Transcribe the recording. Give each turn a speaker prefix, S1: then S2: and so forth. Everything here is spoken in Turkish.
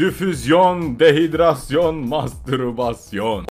S1: Difüzyon, dehidrasyon, mastürbasyon.